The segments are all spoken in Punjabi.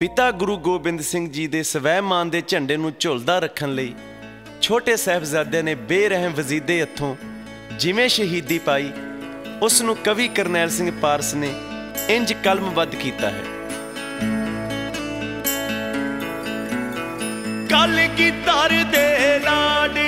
ਪਿਤਾ ਗੁਰੂ ਗੋਬਿੰਦ ਸਿੰਘ ਜੀ ਦੇ ਸਵੈ ਮਾਨ ਦੇ ਝੰਡੇ ਨੂੰ ਝੁਲਦਾ ਰੱਖਣ ਲਈ ਛੋਟੇ ਸਹਿਬਜ਼ਾਦੇ ਨੇ ਬੇਰਹਿਮ ਵਜ਼ੀਦੇ ਹੱਥੋਂ ਜਿਵੇਂ ਸ਼ਹੀਦੀ ਪਾਈ, ਉਸ ਨੂੰ ਕਵੀ ਕਰਨੈਲ ਸਿੰਘ ਪਾਰਸ ਨੇ ਇੰਜ ਕਲਮਬੱਧ ਕੀਤਾ ਹੈ। ਕੱਲ ਕੀ ਤਰ ਦੇ ਲਾਡੀ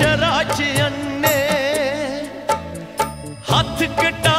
ਸ਼ਰਾਚ ਅੰਨੇ ਹੱਥ ਕਟ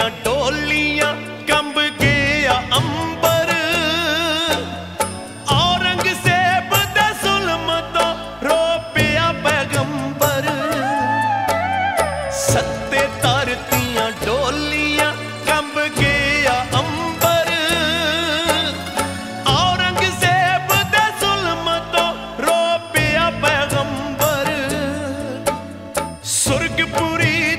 ਦੀਆਂ ਟੋਲੀਆਂ ਕੰਬ ਗਿਆ ਅੰਬਰ। ਔਰੰਗਜ਼ੇਬ ਦਾ ਜ਼ੁਲਮ ਤੋਂ ਰੋ ਪਿਆ ਪੈਗੰਬਰ। ਸੱਤੇ ਤਰਤੀਆਂ ਟੋਲੀਆਂ ਕੰਬ ਗਿਆ ਅੰਬਰ। ਔਰੰਗਜ਼ੇਬ ਦਾ ਜ਼ੁਲਮ ਤੋਂ ਰੋ ਪਿਆ ਪੈਗੰਬਰ। ਸੁਰਗਪੁਰੀ